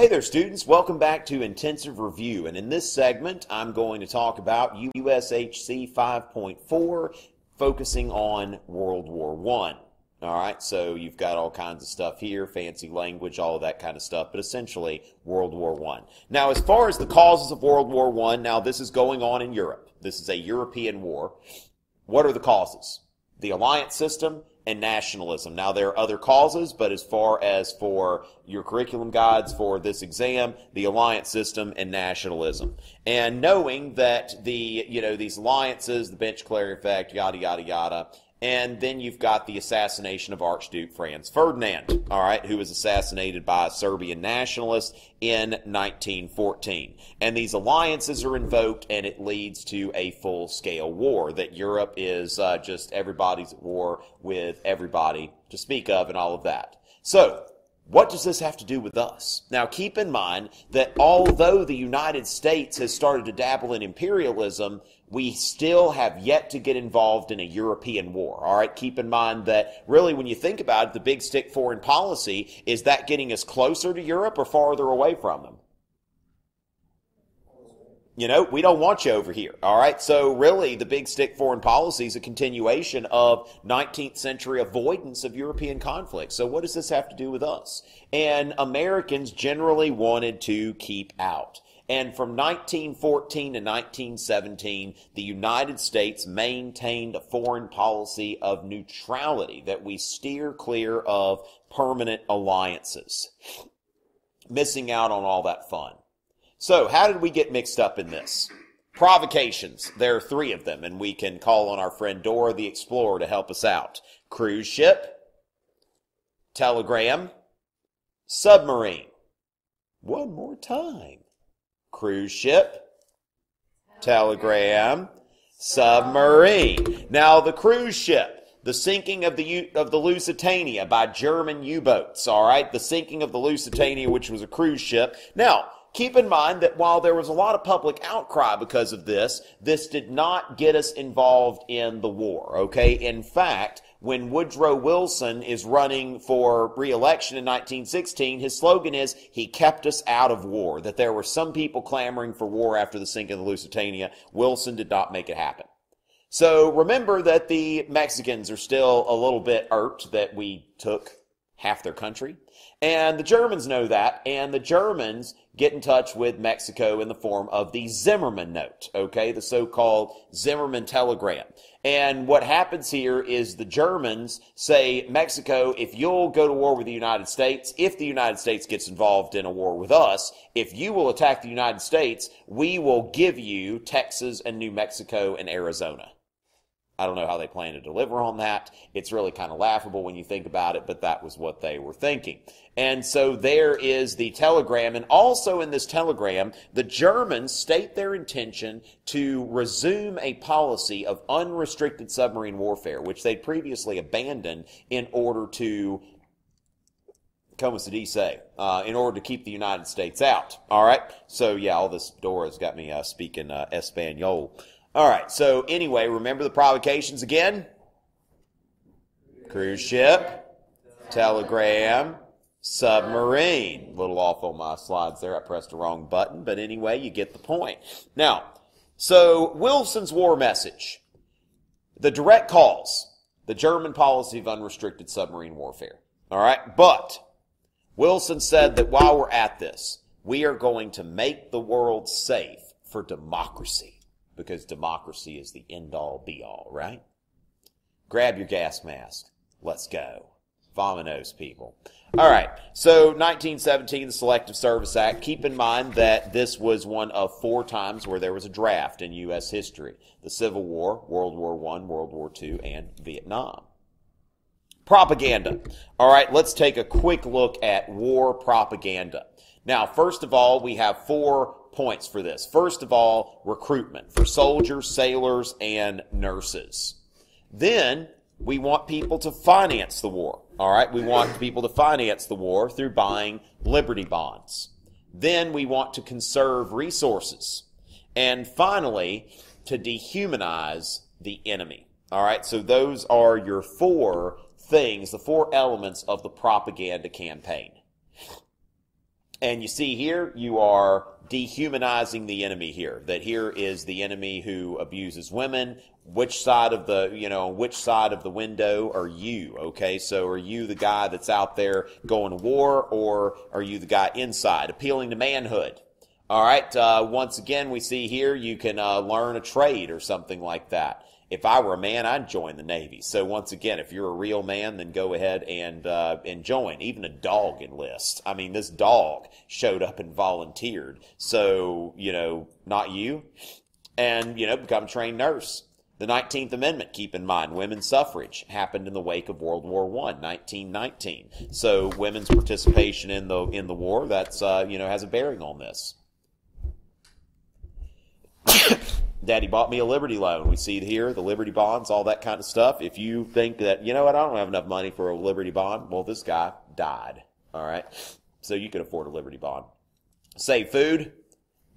Hey there, students. Welcome back to Intensive Review. And in this segment, I'm going to talk about USHC 5.4, focusing on World War I. All right, so you've got all kinds of stuff here, fancy language, all of that kind of stuff, but essentially World War One. Now, as far as the causes of World War One, now this is going on in Europe. This is a European war. What are the causes? The alliance system and nationalism. Now, there are other causes, but as far as for your curriculum guides for this exam, the alliance system and nationalism. And knowing that the, you know, these alliances, the Bench-Clary effect, yada, yada, yada, and then you've got the assassination of Archduke Franz Ferdinand, all right, who was assassinated by a Serbian nationalist in 1914. And these alliances are invoked, and it leads to a full scale war that Europe is uh, just everybody's at war with everybody to speak of, and all of that. So, what does this have to do with us? Now, keep in mind that although the United States has started to dabble in imperialism, we still have yet to get involved in a European war. All right. Keep in mind that really, when you think about it, the big stick foreign policy is that getting us closer to Europe or farther away from them? You know, we don't want you over here. All right. So really, the big stick foreign policy is a continuation of 19th century avoidance of European conflict. So what does this have to do with us? And Americans generally wanted to keep out. And from 1914 to 1917, the United States maintained a foreign policy of neutrality that we steer clear of permanent alliances. Missing out on all that fun. So, how did we get mixed up in this? Provocations. There are three of them, and we can call on our friend Dora the Explorer to help us out. Cruise ship, telegram, submarine. One more time. Cruise ship, telegram, submarine. Now, the cruise ship the sinking of the of the Lusitania by German U-boats. All right, the sinking of the Lusitania, which was a cruise ship. Now, Keep in mind that while there was a lot of public outcry because of this, this did not get us involved in the war, okay? In fact, when Woodrow Wilson is running for re-election in 1916, his slogan is, he kept us out of war. That there were some people clamoring for war after the sinking of the Lusitania. Wilson did not make it happen. So remember that the Mexicans are still a little bit irked that we took half their country. And the Germans know that, and the Germans get in touch with Mexico in the form of the Zimmerman note, okay, the so-called Zimmerman telegram. And what happens here is the Germans say, Mexico, if you'll go to war with the United States, if the United States gets involved in a war with us, if you will attack the United States, we will give you Texas and New Mexico and Arizona. I don't know how they plan to deliver on that. It's really kind of laughable when you think about it, but that was what they were thinking. And so there is the telegram. And also in this telegram, the Germans state their intention to resume a policy of unrestricted submarine warfare, which they'd previously abandoned in order to como se dice, uh, in order to keep the United States out. All right. So yeah, all this Dora's got me uh, speaking uh, Espanol. All right. So anyway, remember the provocations again? Cruise ship, telegram, submarine. A little off on my slides there. I pressed the wrong button, but anyway, you get the point. Now, so Wilson's war message. The direct cause, the German policy of unrestricted submarine warfare. All right. But Wilson said that while we're at this, we are going to make the world safe for democracy because democracy is the end all be all, right? Grab your gas mask. Let's go. Vominos, people. All right. So 1917, the Selective Service Act. Keep in mind that this was one of four times where there was a draft in U.S. history. The Civil War, World War I, World War II, and Vietnam. Propaganda. All right. Let's take a quick look at war propaganda. Now, first of all, we have four points for this. First of all, recruitment for soldiers, sailors, and nurses. Then we want people to finance the war. All right. We want people to finance the war through buying Liberty bonds. Then we want to conserve resources. And finally, to dehumanize the enemy. All right. So those are your four things, the four elements of the propaganda campaign. And you see here, you are dehumanizing the enemy here. That here is the enemy who abuses women. Which side of the, you know, which side of the window are you? Okay, so are you the guy that's out there going to war, or are you the guy inside, appealing to manhood? All right, uh, once again, we see here you can uh, learn a trade or something like that if I were a man, I'd join the Navy. So once again, if you're a real man, then go ahead and uh, and join. Even a dog enlist. I mean, this dog showed up and volunteered. So you know, not you, and you know, become a trained nurse. The 19th Amendment, keep in mind, women's suffrage happened in the wake of World War I, 1919. So women's participation in the in the war that's uh, you know has a bearing on this. Daddy bought me a Liberty loan. We see here the Liberty bonds, all that kind of stuff. If you think that, you know what, I don't have enough money for a Liberty bond, well, this guy died. All right. So you can afford a Liberty bond. Save food,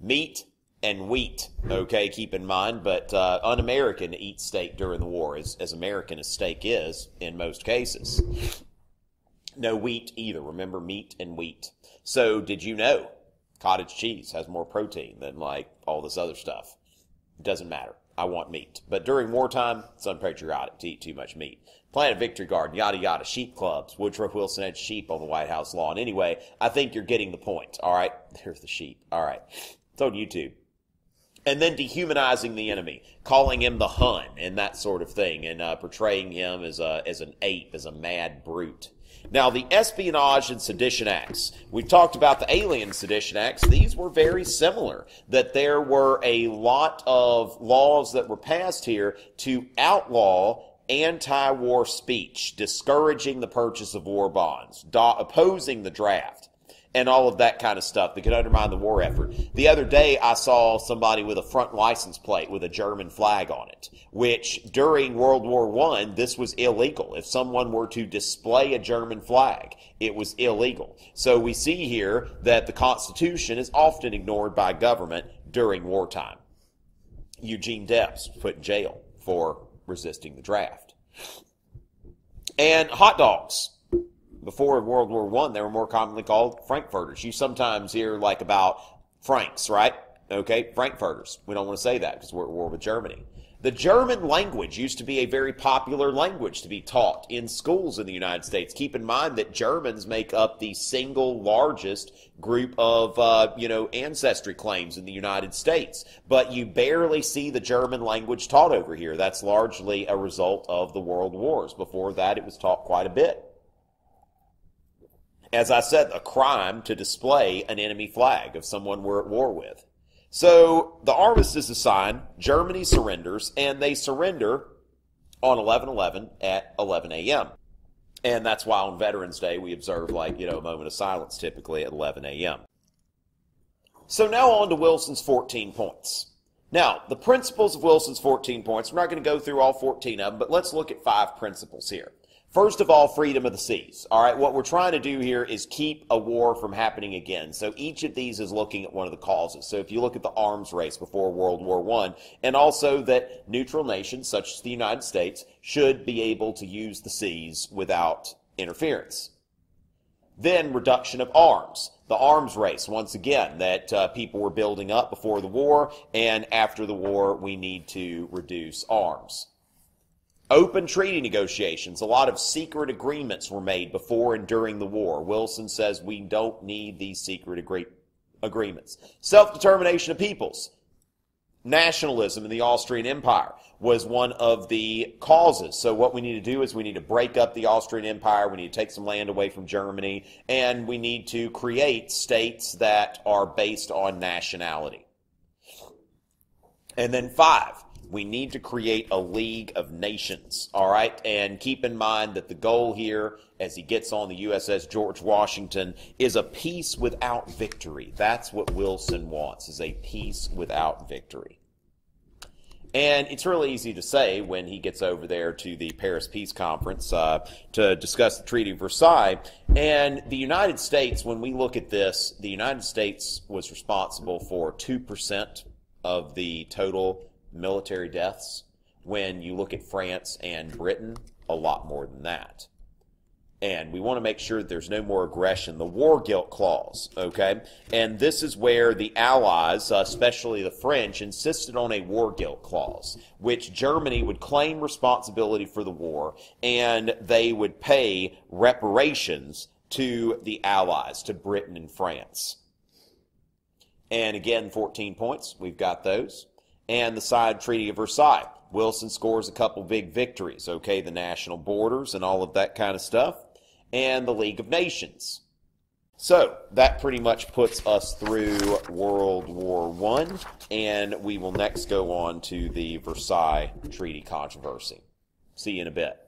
meat, and wheat. Okay, keep in mind, but uh, un-American to eat steak during the war, as, as American as steak is in most cases. No wheat either. Remember meat and wheat. So did you know cottage cheese has more protein than like all this other stuff? Doesn't matter. I want meat. But during wartime, it's unpatriotic to eat too much meat. Planet Victory Garden, yada yada, sheep clubs. Woodrow Wilson had sheep on the White House lawn. Anyway, I think you're getting the point. All right. There's the sheep. All right. It's on YouTube. And then dehumanizing the enemy, calling him the Hun and that sort of thing, and uh, portraying him as a as an ape, as a mad brute. Now, the Espionage and Sedition Acts. We've talked about the Alien Sedition Acts. These were very similar. That there were a lot of laws that were passed here to outlaw anti-war speech, discouraging the purchase of war bonds, opposing the draft and all of that kind of stuff that could undermine the war effort. The other day, I saw somebody with a front license plate with a German flag on it, which during World War One, this was illegal. If someone were to display a German flag, it was illegal. So we see here that the Constitution is often ignored by government during wartime. Eugene Debs put in jail for resisting the draft. And hot dogs before World War One, they were more commonly called Frankfurters. You sometimes hear like about Franks, right? Okay, Frankfurters. We don't want to say that because we're at war with Germany. The German language used to be a very popular language to be taught in schools in the United States. Keep in mind that Germans make up the single largest group of, uh, you know, ancestry claims in the United States. But you barely see the German language taught over here. That's largely a result of the world wars. Before that, it was taught quite a bit as I said, a crime to display an enemy flag of someone we're at war with. So the armistice is signed, Germany surrenders, and they surrender on 11-11 at 11 a.m. And that's why on Veterans Day we observe like, you know, a moment of silence typically at 11 a.m. So now on to Wilson's 14 points. Now, the principles of Wilson's 14 points, we're not going to go through all 14 of them, but let's look at five principles here. First of all, freedom of the seas. All right, what we're trying to do here is keep a war from happening again. So each of these is looking at one of the causes. So if you look at the arms race before World War One, and also that neutral nations such as the United States should be able to use the seas without interference. Then reduction of arms. The arms race, once again, that uh, people were building up before the war, and after the war, we need to reduce arms. Open treaty negotiations. A lot of secret agreements were made before and during the war. Wilson says we don't need these secret agree- agreements. Self-determination of peoples. Nationalism in the Austrian Empire was one of the causes. So what we need to do is we need to break up the Austrian Empire. We need to take some land away from Germany and we need to create states that are based on nationality. And then five, we need to create a League of Nations, all right? And keep in mind that the goal here, as he gets on the USS George Washington, is a peace without victory. That's what Wilson wants, is a peace without victory. And it's really easy to say when he gets over there to the Paris Peace Conference uh, to discuss the Treaty of Versailles. And the United States, when we look at this, the United States was responsible for 2% of the total military deaths when you look at France and Britain, a lot more than that. and we want to make sure there's no more aggression. The war guilt clause, okay? And this is where the Allies, uh, especially the French, insisted on a war guilt clause, which Germany would claim responsibility for the war and they would pay reparations to the Allies, to Britain and France. And again, 14 points. We've got those. And the side Treaty of Versailles. Wilson scores a couple big victories, okay? The national borders and all of that kind of stuff and the League of Nations. So that pretty much puts us through World War One, and we will next go on to the Versailles Treaty controversy. See you in a bit.